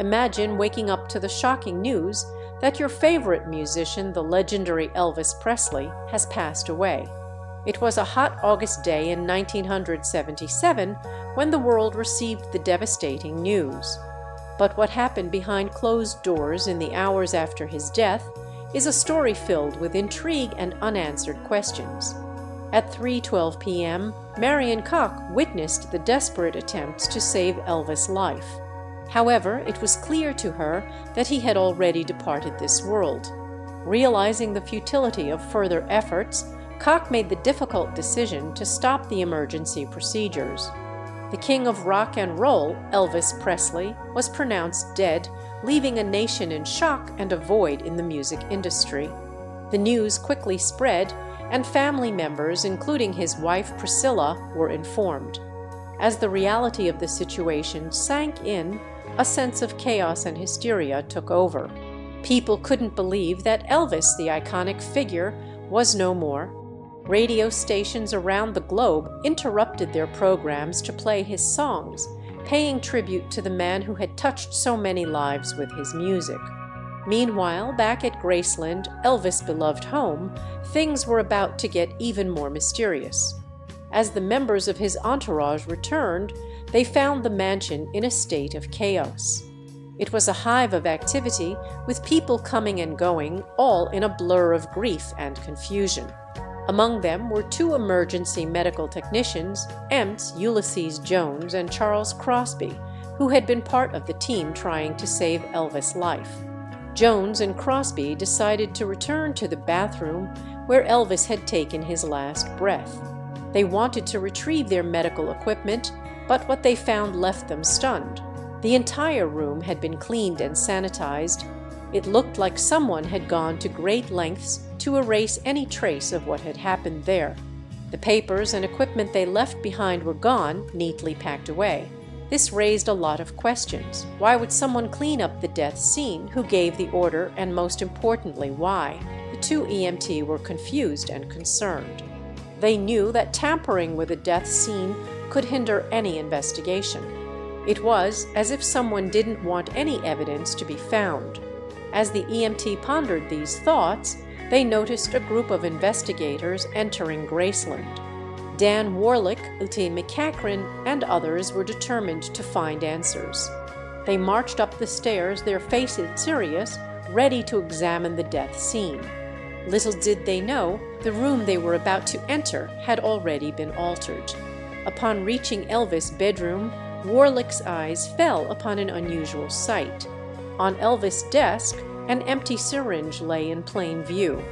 Imagine waking up to the shocking news that your favorite musician, the legendary Elvis Presley, has passed away. It was a hot August day in 1977 when the world received the devastating news. But what happened behind closed doors in the hours after his death is a story filled with intrigue and unanswered questions. At 3:12 p.m., Marion Koch witnessed the desperate attempts to save Elvis' life. However, it was clear to her that he had already departed this world. Realizing the futility of further efforts, Koch made the difficult decision to stop the emergency procedures. The king of rock and roll, Elvis Presley, was pronounced dead, leaving a nation in shock and a void in the music industry. The news quickly spread, and family members, including his wife Priscilla, were informed. As the reality of the situation sank in, a sense of chaos and hysteria took over. People couldn't believe that Elvis, the iconic figure, was no more. Radio stations around the globe interrupted their programs to play his songs, paying tribute to the man who had touched so many lives with his music. Meanwhile, back at Graceland, Elvis' beloved home, things were about to get even more mysterious. As the members of his entourage returned, they found the mansion in a state of chaos. It was a hive of activity, with people coming and going, all in a blur of grief and confusion. Among them were two emergency medical technicians, EMTs Ulysses Jones and Charles Crosby, who had been part of the team trying to save Elvis' life. Jones and Crosby decided to return to the bathroom where Elvis had taken his last breath. They wanted to retrieve their medical equipment, but what they found left them stunned. The entire room had been cleaned and sanitized. It looked like someone had gone to great lengths to erase any trace of what had happened there. The papers and equipment they left behind were gone, neatly packed away. This raised a lot of questions. Why would someone clean up the death scene? Who gave the order? And most importantly, why? The two EMT were confused and concerned. They knew that tampering with a death scene could hinder any investigation. It was as if someone didn't want any evidence to be found. As the EMT pondered these thoughts, they noticed a group of investigators entering Graceland. Dan Warlick, Lt. McCachran, and others were determined to find answers. They marched up the stairs, their faces serious, ready to examine the death scene. Little did they know, the room they were about to enter had already been altered. Upon reaching Elvis' bedroom, Warlick's eyes fell upon an unusual sight. On Elvis' desk, an empty syringe lay in plain view.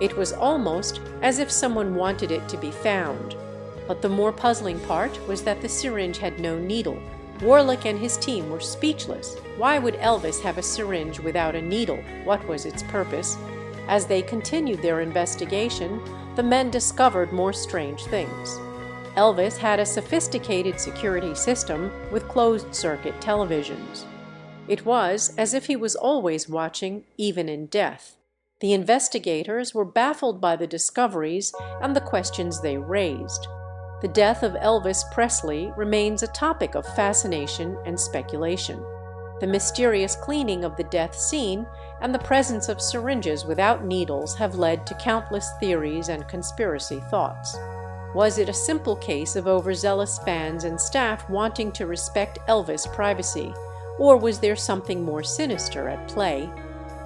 It was almost as if someone wanted it to be found. But the more puzzling part was that the syringe had no needle. Warlick and his team were speechless. Why would Elvis have a syringe without a needle? What was its purpose? As they continued their investigation, the men discovered more strange things. Elvis had a sophisticated security system with closed-circuit televisions. It was as if he was always watching, even in death. The investigators were baffled by the discoveries and the questions they raised. The death of Elvis Presley remains a topic of fascination and speculation. The mysterious cleaning of the death scene and the presence of syringes without needles have led to countless theories and conspiracy thoughts. Was it a simple case of overzealous fans and staff wanting to respect Elvis' privacy, or was there something more sinister at play?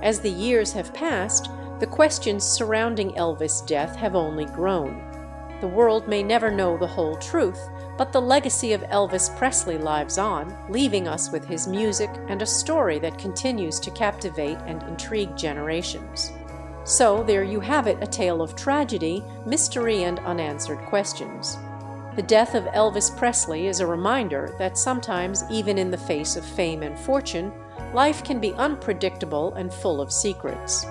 As the years have passed, the questions surrounding Elvis' death have only grown. The world may never know the whole truth, but the legacy of Elvis Presley lives on, leaving us with his music and a story that continues to captivate and intrigue generations. So there you have it, a tale of tragedy, mystery, and unanswered questions. The death of Elvis Presley is a reminder that sometimes, even in the face of fame and fortune, life can be unpredictable and full of secrets.